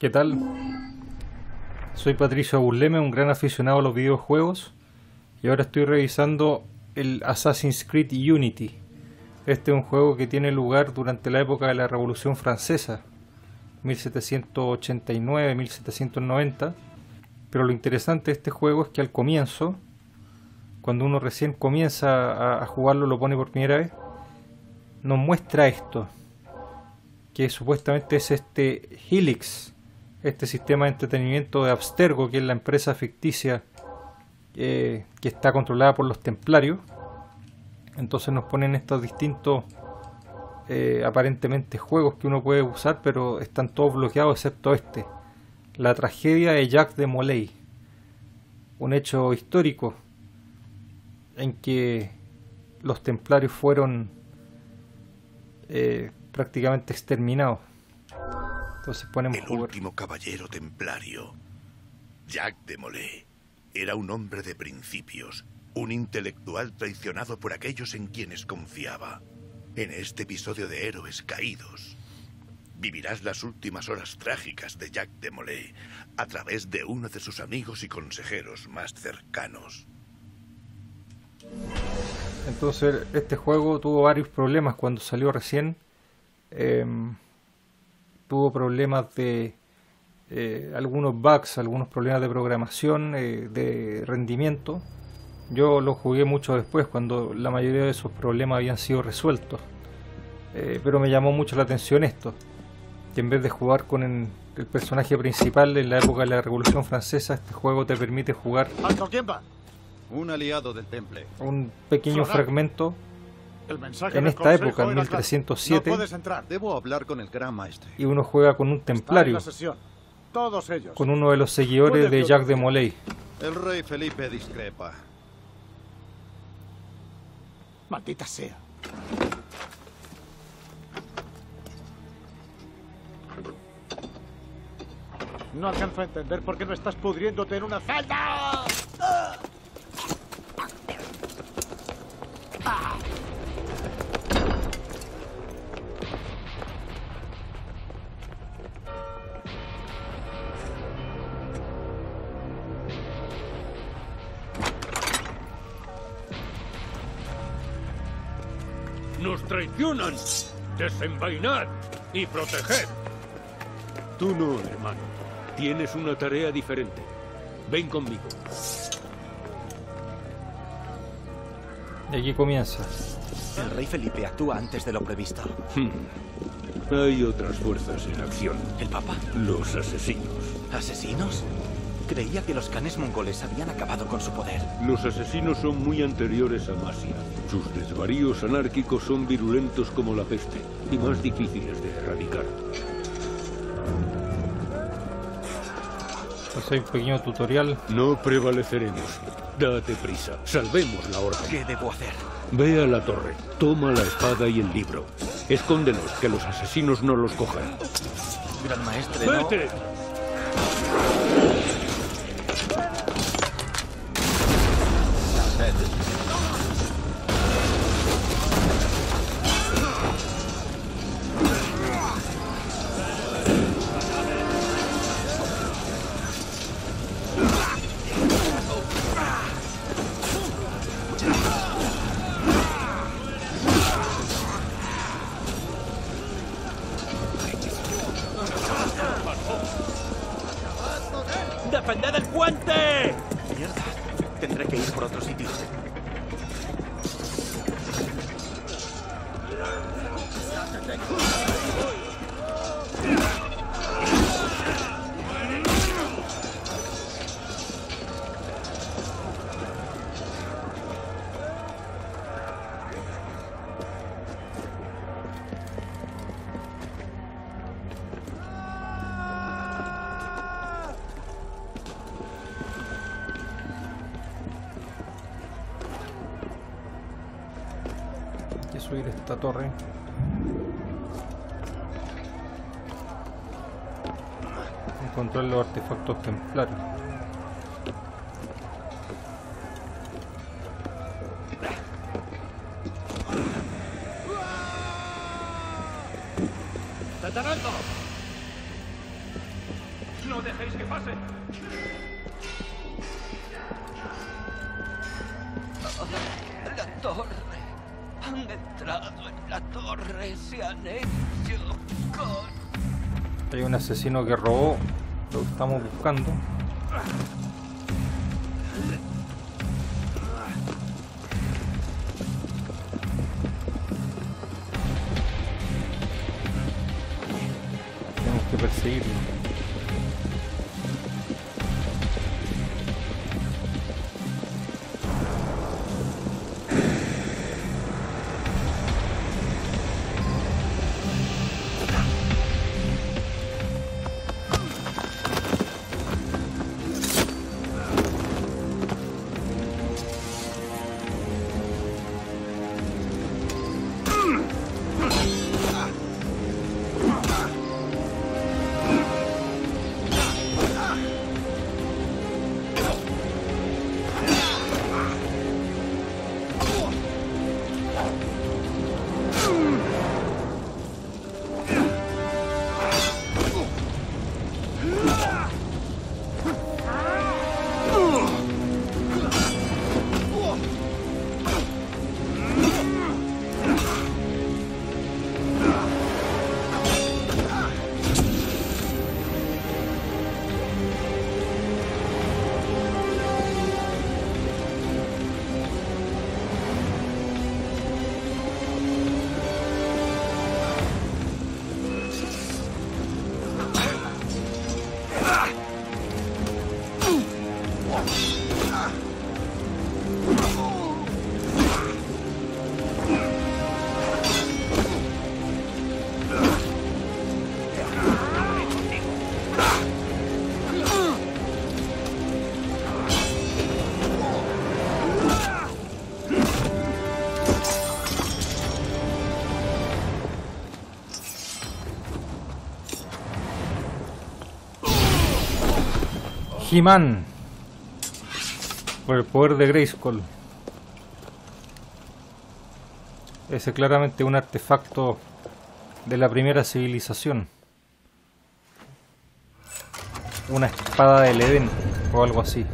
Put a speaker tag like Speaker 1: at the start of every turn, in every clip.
Speaker 1: ¿Qué tal? Soy Patricio Aburleme, un gran aficionado a los videojuegos y ahora estoy revisando el Assassin's Creed Unity. Este es un juego que tiene lugar durante la época de la Revolución Francesa, 1789-1790. Pero lo interesante de este juego es que al comienzo, cuando uno recién comienza a, jugarlo, lo pone por primera vez, nos muestra esto, que supuestamente es este Helix, este sistema de entretenimiento de Abstergo, que es la empresa ficticia eh, que está controlada por los templarios. Entonces nos ponen estos distintos eh, aparentemente juegos que uno puede usar, pero están todos bloqueados excepto este. La tragedia de Jacques de Molay. Un hecho histórico en que los templarios fueron eh, prácticamente exterminados.
Speaker 2: El último caballero templario, Jacques de Molay, era un hombre de principios, un intelectual traicionado por aquellos en quienes confiaba. En este episodio de Héroes Caídos, vivirás las últimas horas trágicas de Jacques de Molay a través de uno de sus amigos y consejeros más cercanos.
Speaker 1: Entonces, este juego tuvo varios problemas cuando salió recién. Em, tuvo problemas de eh, algunos bugs, algunos problemas de programación, eh, de rendimiento. Yo lo jugué mucho después, cuando la mayoría de esos problemas habían sido resueltos. Eh, pero me llamó mucho la atención esto, que en vez de jugar con el, personaje principal en la época de la Revolución Francesa, este juego te permite jugar...
Speaker 3: Un aliado del temple.
Speaker 1: Un pequeño fragmento en esta época, en 1307,
Speaker 3: Debo hablar con el gran maestre.
Speaker 1: y uno juega con un templario,
Speaker 4: Todos ellos.
Speaker 1: con uno de los seguidores de Jacques de Molay.
Speaker 3: El rey Felipe discrepa.
Speaker 4: Maldita sea. No alcanzo a entender por qué no estás pudriéndote en una celda.
Speaker 5: Traicionan! ¡Desenvainad y proteged! Tú no, hermano. Tienes una tarea diferente. Ven conmigo.
Speaker 1: Y aquí comienza.
Speaker 6: El rey Felipe actúa antes de lo previsto.
Speaker 5: Hmm. Hay otras fuerzas en acción.
Speaker 6: ¿El papa?
Speaker 5: Los asesinos.
Speaker 6: ¿Asesinos? Creía que los canes mongoles habían acabado con su poder.
Speaker 5: Los asesinos son muy anteriores a Masia. Sus desvaríos anárquicos son virulentos como la peste y más difíciles de erradicar.
Speaker 1: Pues hay un pequeño tutorial.
Speaker 5: No prevaleceremos. Date prisa. Salvemos la orden.
Speaker 6: ¿Qué debo hacer?
Speaker 5: Ve a la torre. Toma la espada y el libro. Escóndelos, que los asesinos no los cojan.
Speaker 6: Gran maestre, no...
Speaker 5: ¡Vete!
Speaker 6: Que
Speaker 1: subir esta torre. Encontrar los artefactos templarios.
Speaker 5: ¡No dejéis que pase!
Speaker 7: La torre. Han entrado en la torre. Se han hecho con...
Speaker 1: Hay un asesino que robó lo que estamos buscando. Tenemos que perseguirlo. He-Man. Por el poder de Grayskull. Ese claramente un artefacto de la primera civilización. Una espada del Edén o algo así.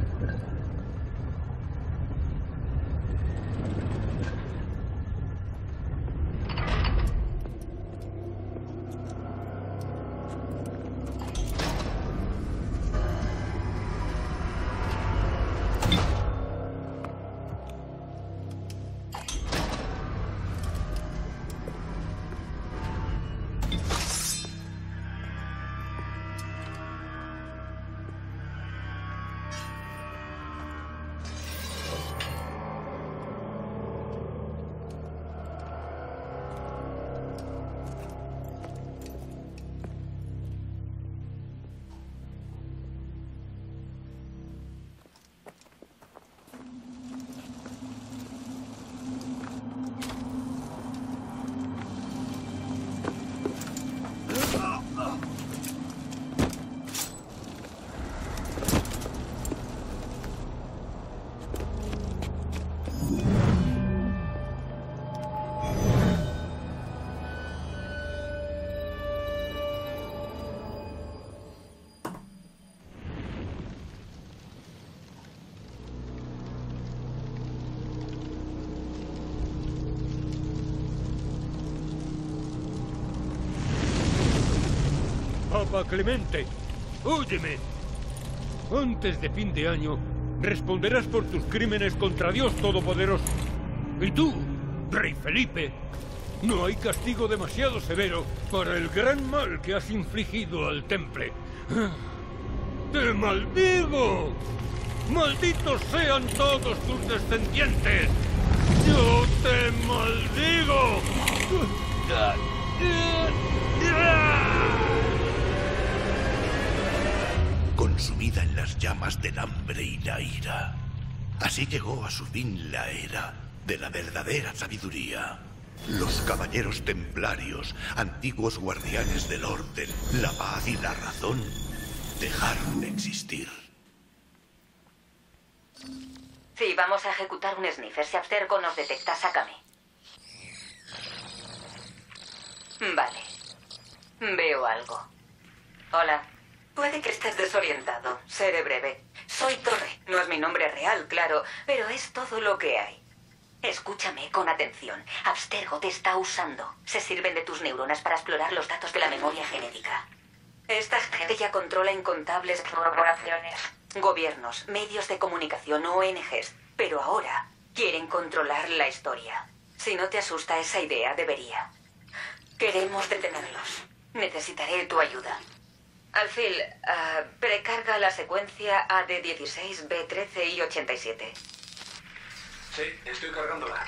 Speaker 5: Papa Clemente, óyeme. Antes de fin de año, responderás por tus crímenes contra Dios Todopoderoso. Y tú, Rey Felipe, no hay castigo demasiado severo para el gran mal que has infligido al Temple. ¡Te maldigo! ¡Malditos sean todos tus descendientes! ¡Yo te maldigo!
Speaker 2: Consumida en las llamas del hambre y la ira. Así llegó a su fin la era de la verdadera sabiduría. Los caballeros templarios, antiguos guardianes del orden, la paz y la razón, dejaron de existir.
Speaker 8: Si vamos a ejecutar un sniffer. Si Abstergo nos detecta, sácame. Vale. Veo algo. Hola. Puede que estés desorientado. Seré breve. Soy Torre. No es mi nombre real, claro, pero es todo lo que hay. Escúchame con atención. Abstergo te está usando. Se sirven de tus neuronas para explorar los datos de la memoria genética. Esta gente ya controla incontables corporaciones, gobiernos, medios de comunicación, ONGs. Pero ahora quieren controlar la historia. Si no te asusta esa idea, debería. Queremos detenerlos. Necesitaré tu ayuda. Alfil, ah, precarga la secuencia AD16, B13 y 87.
Speaker 9: Sí, estoy cargándola.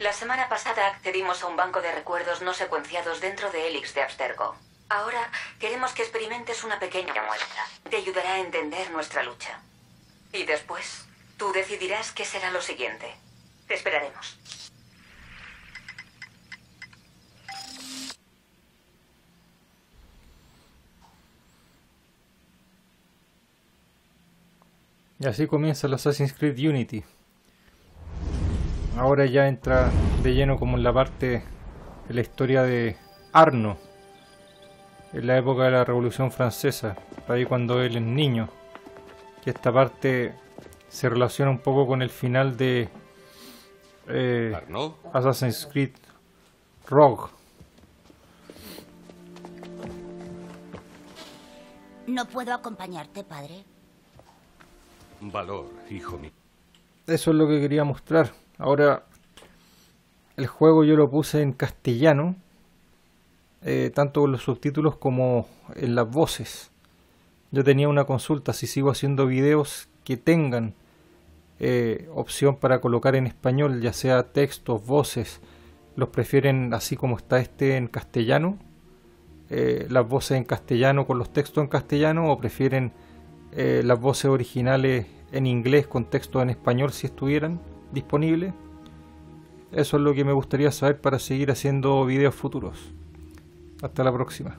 Speaker 8: La semana pasada accedimos a un banco de recuerdos no secuenciados dentro de Helix de Abstergo. Ahora queremos que experimentes una pequeña muestra. Te ayudará a entender nuestra lucha. Y después, tú decidirás qué será lo siguiente. Te esperaremos.
Speaker 1: Y así comienza el Assassin's Creed Unity. Ahora ya entra de lleno como en la parte de la historia de Arno, en la época de la Revolución Francesa, ahí cuando él es niño. Y esta parte se relaciona un poco con el final de eh,
Speaker 9: ¿Arno?
Speaker 1: Assassin's Creed Rogue.
Speaker 10: No puedo acompañarte, padre.
Speaker 9: Valor, hijo mío.
Speaker 1: Eso es lo que quería mostrar. Ahora, el juego yo lo puse en castellano, eh, tanto los subtítulos como en las voces. Yo tenía una consulta si sigo haciendo videos que tengan eh, opción para colocar en español, ya sea textos, voces, los prefieren así como está este en castellano, eh, las voces en castellano con los textos en castellano, o prefieren eh, las voces originales en inglés con textos en español si estuvieran disponibles. Eso es lo que me gustaría saber para seguir haciendo videos futuros. Hasta la próxima.